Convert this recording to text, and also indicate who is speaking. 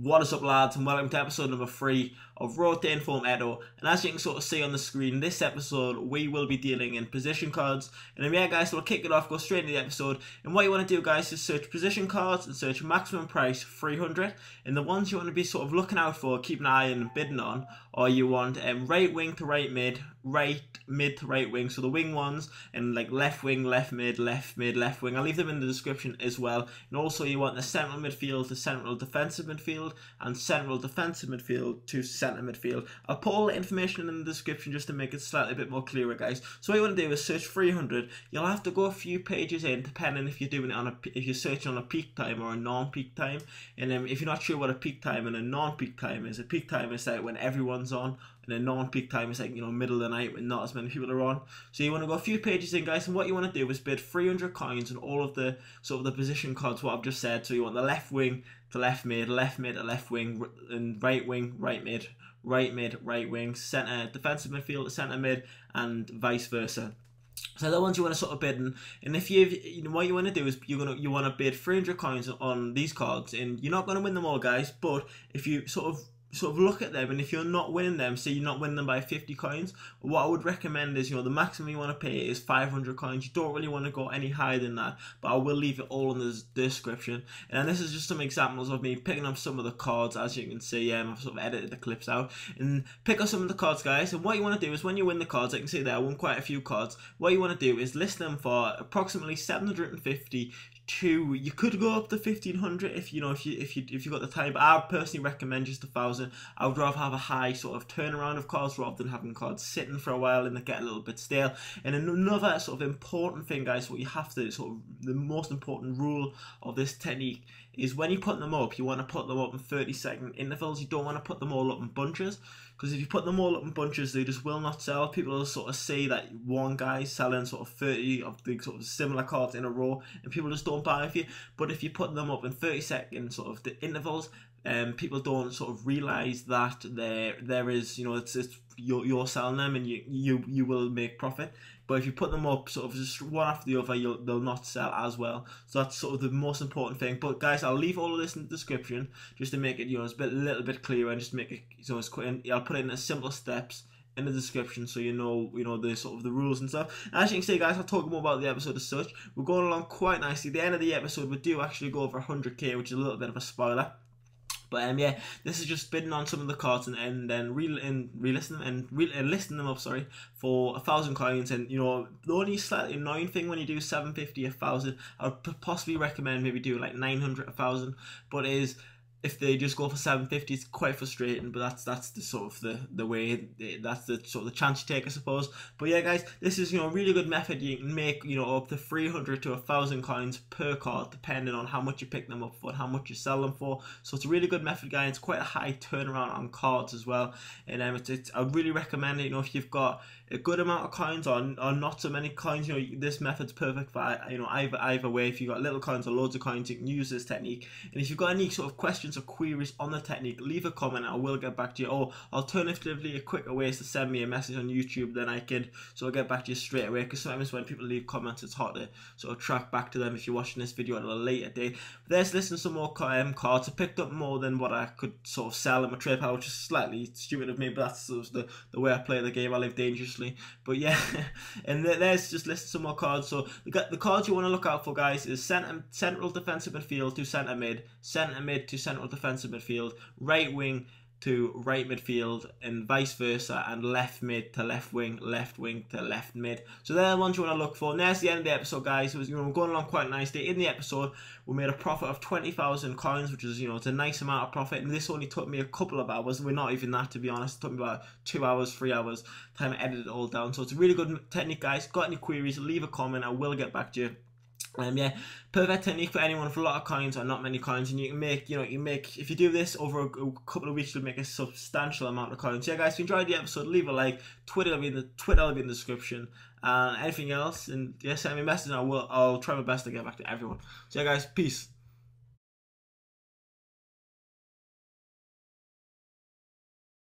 Speaker 1: What is up lads and welcome to episode number 3 of Road to Inform Eto'o. And as you can sort of see on the screen this episode we will be dealing in position cards. And yeah guys so we'll kick it off go straight into the episode. And what you want to do guys is search position cards and search maximum price 300 and the ones you want to be sort of looking out for keep an eye and bidding on or you want um, right wing to right mid right mid to right wing. So the wing ones and like left wing left mid left mid left wing. I'll leave them in the description as well. And also you want the central midfield to central defensive midfield midfield and central defensive midfield to centre midfield. I'll put all the information in the description just to make it slightly a bit more clearer, guys. So what you want to do is search 300. You'll have to go a few pages in, depending if you're doing it on a if you're searching on a peak time or a non-peak time. And um, if you're not sure what a peak time and a non-peak time is, a peak time is like when everyone's on, and a non-peak time is like you know middle of the night when not as many people are on. So you want to go a few pages in, guys, and what you want to do is bid 300 coins on all of the sort of the position cards what I've just said. So you want the left wing, to left mid, left mid to left wing, and right wing, right mid, right mid, right wing, centre, defensive midfield, centre mid, and vice versa. So the ones you want to sort of bid, and, and if you, you know, what you want to do is you're gonna you want to bid 300 coins on these cards, and you're not gonna win them all, guys. But if you sort of sort of look at them and if you're not winning them say you're not winning them by 50 coins what i would recommend is you know the maximum you want to pay is 500 coins. You don't really want to go any higher than that but i will leave it all in the description. And this is just some examples of me picking up some of the cards as you can see um, i've sort of edited the clips out. And pick up some of the cards guys. And what you want to do is when you win the cards i can see there i won quite a few cards. What you want to do is list them for approximately 750 two you could go up to 1500 if you know if you if you if you got the time but i personally recommend just a thousand. I would rather have a high sort of turnaround of cards rather than having cards sitting for a while and they get a little bit stale. And another sort of important thing guys what you have to sort of the most important rule of this technique is when you put them up you want to put them up in 30 second intervals you don't want to put them all up in bunches because if you put them all up in bunches, they just will not sell. People will sort of see that one guy selling sort of 30 of the sort of similar cards in a row, and people just don't buy with you. But if you put them up in 30 second sort of the intervals, um, people don't sort of realize that there there is you know it's, it's you're, you're selling them and you you you will make profit but if you put them up sort of just one after the other you'll they'll not sell as well so that's sort of the most important thing but guys I'll leave all of this in the description just to make it you know it's a, bit, a little bit clearer and just make it so it's quick I'll put it in as simple steps in the description so you know you know the sort of the rules and stuff. And as you can see guys, I'll talk more about the episode as such. We're going along quite nicely. the end of the episode we do actually go over 100k, which is a little bit of a spoiler. But um, yeah, this is just bidding on some of the cards and, and then re and re-listing them and re and listing them up. Sorry, for a thousand coins. And you know, the only slightly annoying thing when you do seven fifty a thousand, I would possibly recommend maybe do like nine hundred a thousand. But is if they just go for 750 it's quite frustrating but that's that's the sort of the the way that's the sort of the chance you take i suppose. But yeah guys this is you know a really good method. You can make you know up to 300 to a thousand coins per card depending on how much you pick them up for and how much you sell them for. So it's a really good method guys. It's quite a high turnaround on cards as well. And um, it's, it's, i really recommend it. You know if you've got a good amount of coins or, or not so many coins you know this method's perfect for you know either either way. If you've got little coins or loads of coins you can use this technique. And if you've got any sort of questions questions or queries on the technique, leave a comment I will get back to you. Or alternatively, a quicker way is to send me a message on YouTube, then I can so I'll get back to you straight away. Because sometimes when people leave comments, it's hard to sort of track back to them if you're watching this video at a later date. There's listen some more um, cards. I picked up more than what I could sort of sell in my trade pile, which is slightly stupid of me, but that's sort of the, the way I play the game. I live dangerously. But yeah, and there's just list some more cards. So the, the cards you want to look out for, guys, is center, central defensive midfield to centre mid, centre mid to central defensive midfield, right wing to right midfield, and vice versa, and left mid to left wing, left wing to left mid. So they're the ones you want to look for. And there's the end of the episode, guys. It was, you know, going along quite nicely. In the episode, we made a profit of 20,000 coins, which is, you know, it's a nice amount of profit. And this only took me a couple of hours. We're not even that, to be honest. It took me about two hours, three hours time to edit it all down. So it's a really good technique, guys. Got any queries, leave a comment. I will get back to you. Um, yeah, perfect technique for anyone with a lot of coins or not many coins, and you can make, you know, you make if you do this over a, a couple of weeks, you'll make a substantial amount of coins. So yeah, guys, if you enjoyed the episode, leave a like. Twitter will be in the Twitter will be in the description. And uh, anything else, and yeah, send me a message, and I will. I'll try my best to get back to everyone. So yeah, guys, peace.